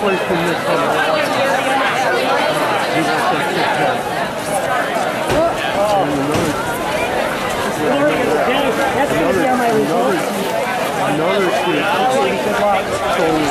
place did. He Kit Kat. And another, another, going to another, another, another, another, another